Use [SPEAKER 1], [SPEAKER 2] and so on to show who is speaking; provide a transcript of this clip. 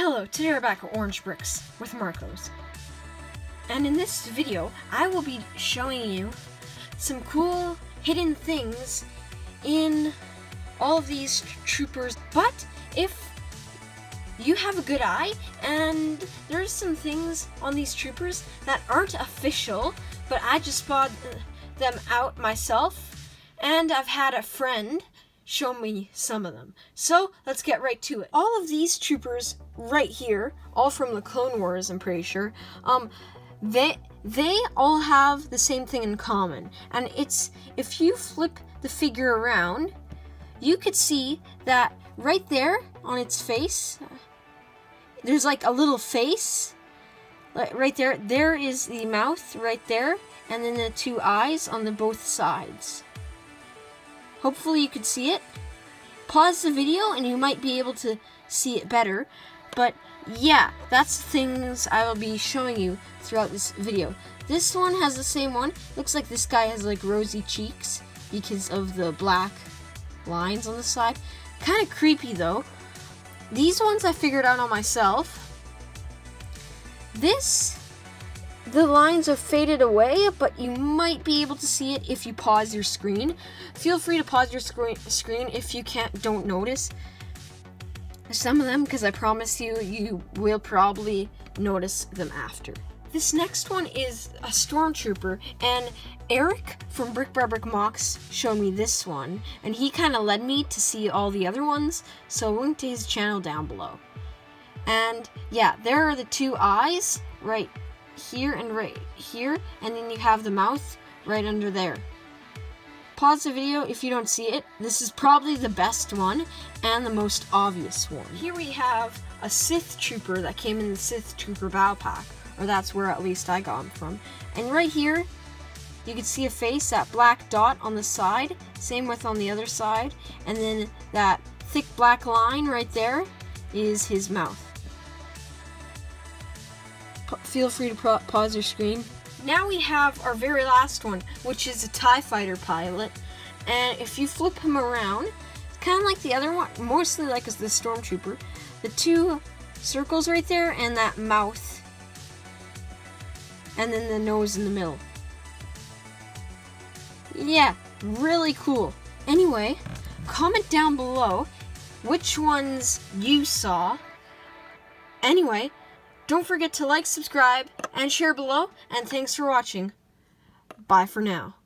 [SPEAKER 1] Hello, today we're back at Orange Bricks with Marcos. And in this video, I will be showing you some cool hidden things in all of these troopers. But if you have a good eye and there's some things on these troopers that aren't official, but I just bought uh, them out myself and I've had a friend show me some of them. So let's get right to it. All of these troopers right here, all from the Clone Wars, I'm pretty sure, um, they they all have the same thing in common. And it's if you flip the figure around, you could see that right there on its face, there's like a little face. like Right there, there is the mouth right there, and then the two eyes on the both sides. Hopefully you could see it. Pause the video and you might be able to see it better. But yeah, that's the things I will be showing you throughout this video. This one has the same one. Looks like this guy has like rosy cheeks because of the black lines on the side. Kind of creepy though. These ones I figured out on myself. This the lines are faded away, but you might be able to see it if you pause your screen. Feel free to pause your screen, screen if you can't, don't notice some of them, because I promise you, you will probably notice them after. This next one is a stormtrooper, and Eric from Brick by Brick Mocs showed me this one, and he kind of led me to see all the other ones, so link to his channel down below. And yeah, there are the two eyes right here and right here, and then you have the mouth right under there. Pause the video if you don't see it. This is probably the best one and the most obvious one. Here we have a Sith Trooper that came in the Sith Trooper Battle Pack, or that's where at least I got him from. And right here, you can see a face, that black dot on the side, same with on the other side, and then that thick black line right there is his mouth feel free to pause your screen. Now we have our very last one, which is a TIE fighter pilot. And if you flip him around, it's kind of like the other one, mostly like as the Stormtrooper. The two circles right there and that mouth. And then the nose in the middle. Yeah, really cool. Anyway, comment down below which ones you saw. Anyway, don't forget to like, subscribe, and share below, and thanks for watching. Bye for now.